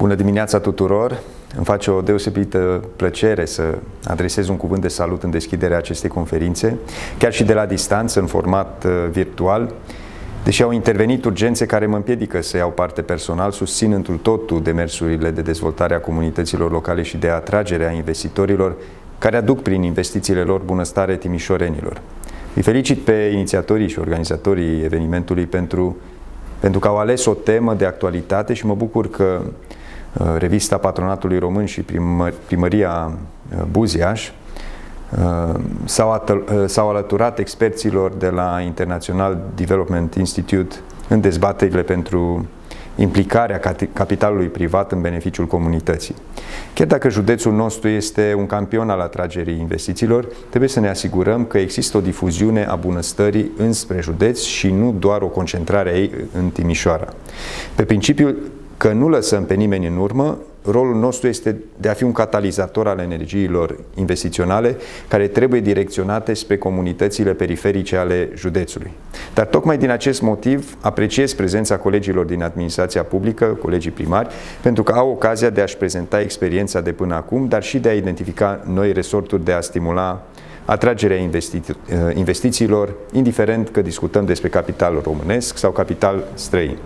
Bună dimineața tuturor! Îmi face o deosebită plăcere să adresez un cuvânt de salut în deschiderea acestei conferințe, chiar și de la distanță, în format uh, virtual, deși au intervenit urgențe care mă împiedică să iau parte personal, susțin întru totul demersurile de dezvoltare a comunităților locale și de atragere a investitorilor care aduc prin investițiile lor bunăstare timișorenilor. Îi felicit pe inițiatorii și organizatorii evenimentului pentru, pentru că au ales o temă de actualitate și mă bucur că uh, revista Patronatului Român și primăria uh, Buziaș uh, s-au alăturat experților de la International Development Institute în dezbaterile pentru implicarea capitalului privat în beneficiul comunității. Chiar dacă județul nostru este un campion al atragerii investițiilor, trebuie să ne asigurăm că există o difuziune a bunăstării înspre județ și nu doar o concentrare a ei în Timișoara. Pe principiul că nu lăsăm pe nimeni în urmă, rolul nostru este de a fi un catalizator al energiilor investiționale care trebuie direcționate spre comunitățile periferice ale județului. Dar tocmai din acest motiv apreciez prezența colegilor din administrația publică, colegii primari, pentru că au ocazia de a-și prezenta experiența de până acum, dar și de a identifica noi resorturi de a stimula atragerea investi investițiilor, indiferent că discutăm despre capital românesc sau capital străin.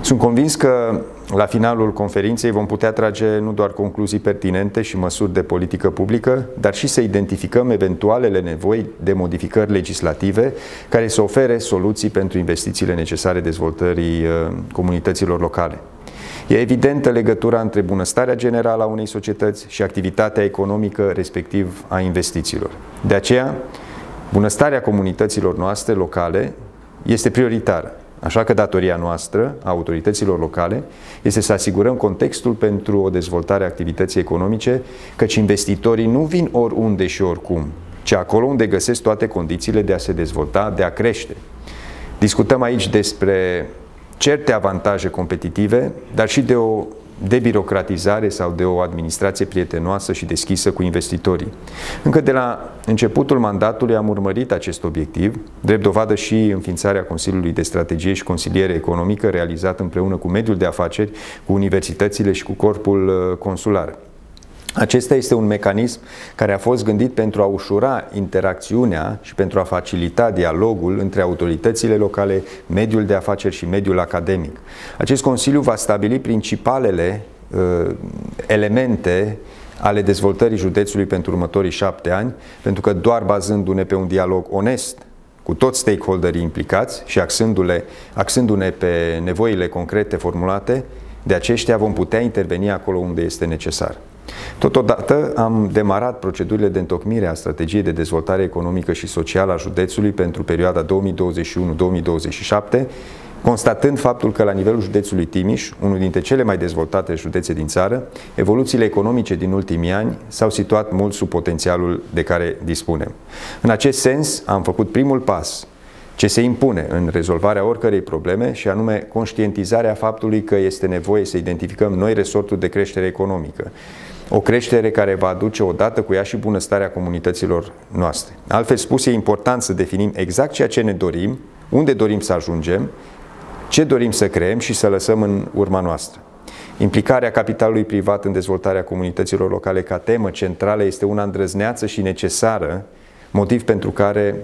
Sunt convins că la finalul conferinței vom putea trage nu doar concluzii pertinente și măsuri de politică publică, dar și să identificăm eventualele nevoi de modificări legislative care să ofere soluții pentru investițiile necesare dezvoltării uh, comunităților locale. E evidentă legătura între bunăstarea generală a unei societăți și activitatea economică, respectiv a investițiilor. De aceea, bunăstarea comunităților noastre locale este prioritară. Așa că datoria noastră, a autorităților locale, este să asigurăm contextul pentru o dezvoltare a activității economice, căci investitorii nu vin oriunde și oricum, ci acolo unde găsesc toate condițiile de a se dezvolta, de a crește. Discutăm aici despre certe avantaje competitive, dar și de o debirocratizare sau de o administrație prietenoasă și deschisă cu investitorii. Încă de la începutul mandatului am urmărit acest obiectiv, drept dovadă și înființarea Consiliului de Strategie și Consiliere Economică realizat împreună cu mediul de afaceri, cu universitățile și cu corpul uh, consular. Acesta este un mecanism care a fost gândit pentru a ușura interacțiunea și pentru a facilita dialogul între autoritățile locale, mediul de afaceri și mediul academic. Acest Consiliu va stabili principalele uh, elemente ale dezvoltării județului pentru următorii șapte ani, pentru că doar bazându-ne pe un dialog onest cu toți stakeholderii implicați și axându-ne axându pe nevoile concrete formulate, de aceștia vom putea interveni acolo unde este necesar. Totodată am demarat procedurile de întocmire a strategiei de dezvoltare economică și socială a județului pentru perioada 2021-2027, constatând faptul că la nivelul județului Timiș, unul dintre cele mai dezvoltate județe din țară, evoluțiile economice din ultimii ani s-au situat mult sub potențialul de care dispunem. În acest sens, am făcut primul pas ce se impune în rezolvarea oricărei probleme și anume conștientizarea faptului că este nevoie să identificăm noi resorturi de creștere economică. O creștere care va aduce odată cu ea și bunăstarea comunităților noastre. Altfel spus, e important să definim exact ceea ce ne dorim, unde dorim să ajungem, ce dorim să creăm și să lăsăm în urma noastră. Implicarea capitalului privat în dezvoltarea comunităților locale ca temă centrală este una îndrăzneață și necesară, motiv pentru care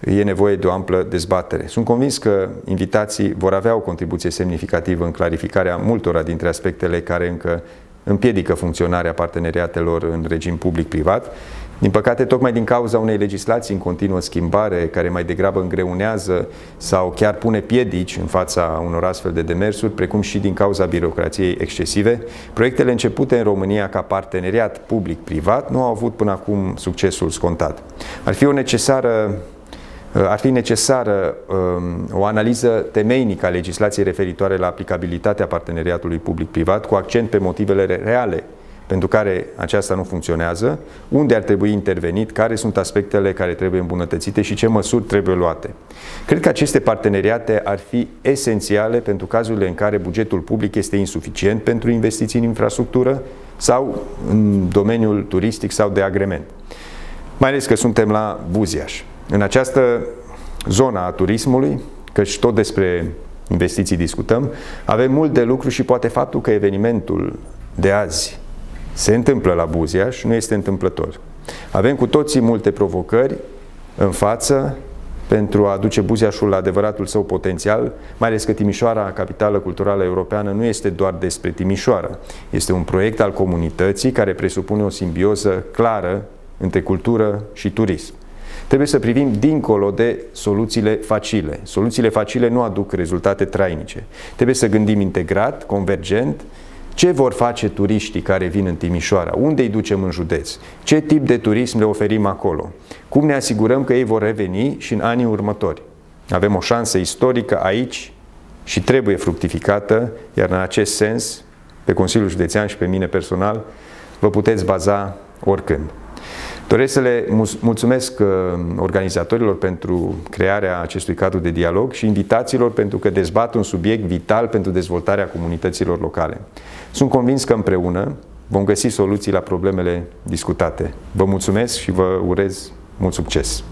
e nevoie de o amplă dezbatere. Sunt convins că invitații vor avea o contribuție semnificativă în clarificarea multora dintre aspectele care încă împiedică funcționarea parteneriatelor în regim public-privat. Din păcate, tocmai din cauza unei legislații în continuă schimbare, care mai degrabă îngreunează sau chiar pune piedici în fața unor astfel de demersuri, precum și din cauza birocrației excesive, proiectele începute în România ca parteneriat public-privat nu au avut până acum succesul scontat. Ar fi o necesară Uh, ar fi necesară um, o analiză temeinică a legislației referitoare la aplicabilitatea parteneriatului public-privat, cu accent pe motivele reale pentru care aceasta nu funcționează, unde ar trebui intervenit, care sunt aspectele care trebuie îmbunătățite și ce măsuri trebuie luate. Cred că aceste parteneriate ar fi esențiale pentru cazurile în care bugetul public este insuficient pentru investiții în infrastructură sau în domeniul turistic sau de agrement. Mai ales că suntem la Buziaș. În această zonă a turismului, căci tot despre investiții discutăm, avem mult de lucru și poate faptul că evenimentul de azi se întâmplă la Buziaș nu este întâmplător. Avem cu toții multe provocări în față pentru a aduce Buziașul la adevăratul său potențial, mai ales că Timișoara, capitală culturală europeană, nu este doar despre Timișoara. Este un proiect al comunității care presupune o simbioză clară între cultură și turism. Trebuie să privim dincolo de soluțiile facile. Soluțiile facile nu aduc rezultate trainice. Trebuie să gândim integrat, convergent, ce vor face turiștii care vin în Timișoara? Unde îi ducem în județ? Ce tip de turism le oferim acolo? Cum ne asigurăm că ei vor reveni și în anii următori? Avem o șansă istorică aici și trebuie fructificată, iar în acest sens, pe Consiliul Județean și pe mine personal, vă puteți baza oricând. Doresc să le mulțumesc uh, organizatorilor pentru crearea acestui cadru de dialog și invitațiilor pentru că dezbat un subiect vital pentru dezvoltarea comunităților locale. Sunt convins că împreună vom găsi soluții la problemele discutate. Vă mulțumesc și vă urez mult succes!